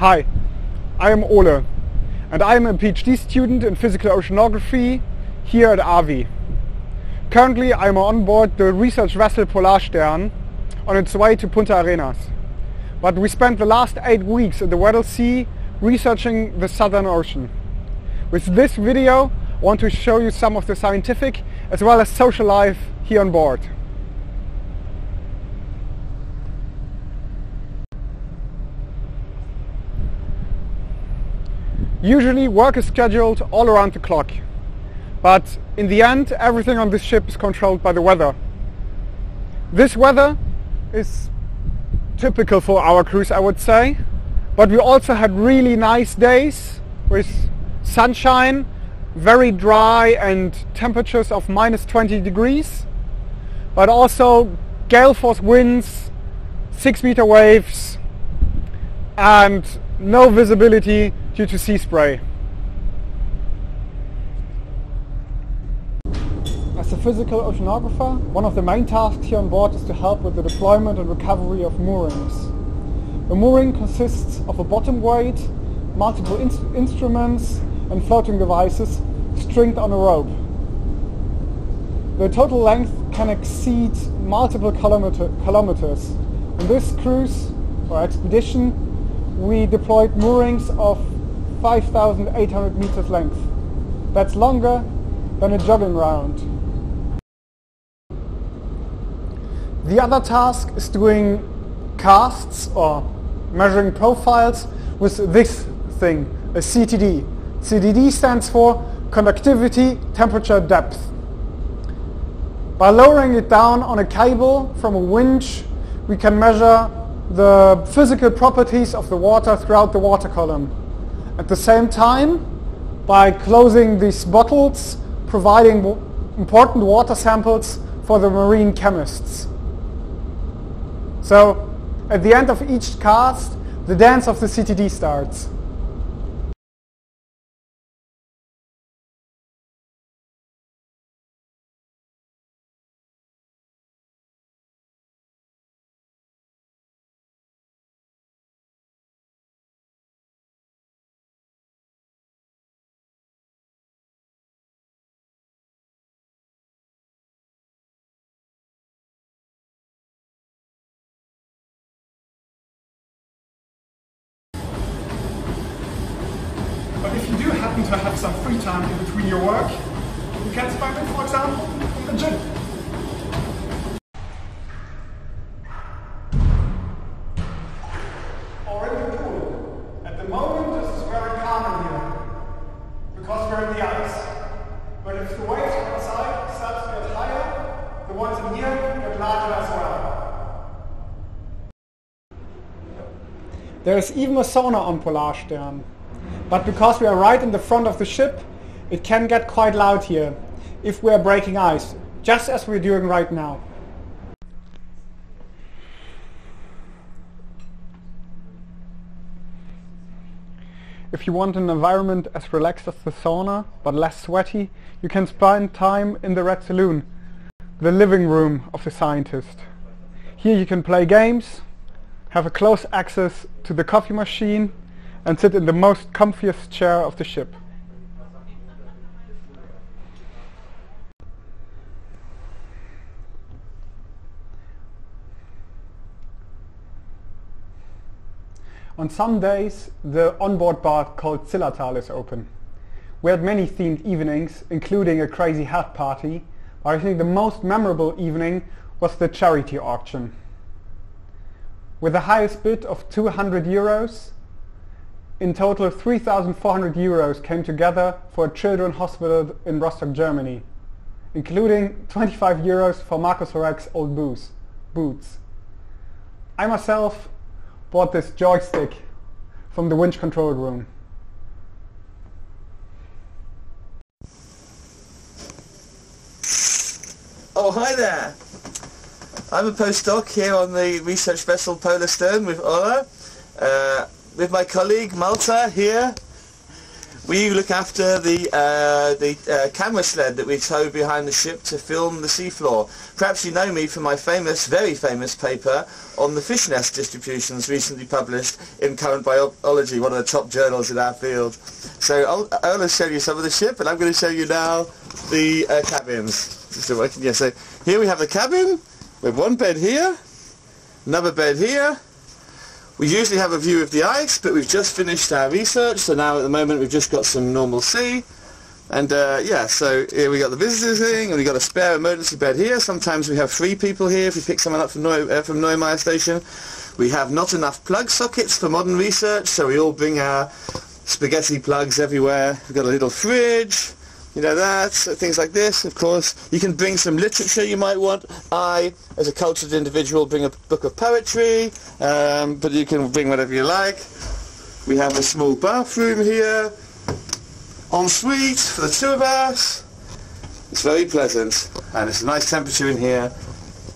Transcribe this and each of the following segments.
Hi, I am Ole and I am a PhD student in physical oceanography here at AWI. Currently I am on board the research vessel Polarstern on its way to Punta Arenas. But we spent the last eight weeks in the Weddell Sea researching the Southern Ocean. With this video I want to show you some of the scientific as well as social life here on board. Usually work is scheduled all around the clock. But in the end, everything on this ship is controlled by the weather. This weather is typical for our cruise, I would say. But we also had really nice days with sunshine, very dry and temperatures of minus 20 degrees. But also gale force winds, 6 meter waves and no visibility due to sea spray. As a physical oceanographer, one of the main tasks here on board is to help with the deployment and recovery of moorings. A mooring consists of a bottom weight, multiple in instruments and floating devices stringed on a rope. The total length can exceed multiple kilometer kilometers. In this cruise or expedition, we deployed moorings of 5,800 meters length. That's longer than a jogging round. The other task is doing casts or measuring profiles with this thing, a CTD. CTD stands for conductivity, temperature, depth. By lowering it down on a cable from a winch, we can measure the physical properties of the water throughout the water column. At the same time, by closing these bottles, providing important water samples for the marine chemists. So at the end of each cast, the dance of the CTD starts. But if you do happen to have some free time in between your work, you can spend it, for example, in the gym. Or in the pool. At the moment, this is very calm in here, because we're in the ice. But if the waves outside start to get higher, the ones in here get larger as well. There is even a sauna on Polarstern. But because we are right in the front of the ship, it can get quite loud here if we are breaking ice, just as we're doing right now. If you want an environment as relaxed as the sauna, but less sweaty, you can spend time in the Red Saloon, the living room of the scientist. Here you can play games, have a close access to the coffee machine, and sit in the most comfiest chair of the ship. On some days, the onboard bar called Zillertal is open. We had many themed evenings, including a crazy hat party, but I think the most memorable evening was the charity auction. With the highest bid of 200 euros, in total 3,400 euros came together for a children's hospital in Rostock, Germany, including 25 euros for Marcus Horek's old boots. boots. I myself bought this joystick from the winch control room. Oh, hi there. I'm a postdoc here on the research vessel Polarstern with Ola. Uh, with my colleague Malte here. we look after the uh, the uh, camera sled that we tow behind the ship to film the seafloor. Perhaps you know me from my famous, very famous paper on the fish nest distributions recently published in Current Biology, one of the top journals in our field. So I'll, I'll show you some of the ship, and I'm going to show you now the uh, cabins. So, yeah, so here we have the cabin with one bed here, another bed here, we usually have a view of the ice, but we've just finished our research, so now at the moment we've just got some normal sea. And uh, yeah, so here we got the visitors thing, and we got a spare emergency bed here. Sometimes we have three people here if we pick someone up from, Neu uh, from Neumayer Station. We have not enough plug sockets for modern research, so we all bring our spaghetti plugs everywhere. We've got a little fridge, you know that, things like this, of course. You can bring some literature you might want. I, as a cultured individual, bring a book of poetry, um, but you can bring whatever you like. We have a small bathroom here, ensuite for the two of us. It's very pleasant, and it's a nice temperature in here.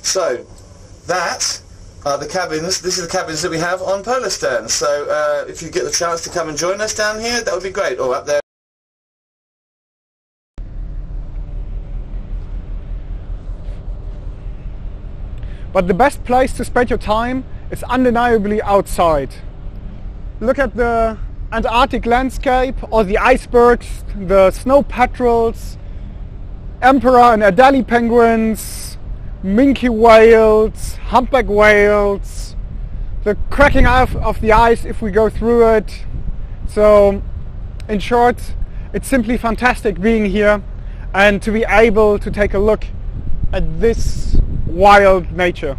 So, that are the cabins. This is the cabins that we have on Polarstern. So, uh, if you get the chance to come and join us down here, that would be great, or up there. But the best place to spend your time is undeniably outside. Look at the Antarctic landscape or the icebergs, the snow petrels, emperor and Adelie penguins, minke whales, humpback whales, the cracking of, of the ice if we go through it. So in short, it's simply fantastic being here and to be able to take a look at this wild nature.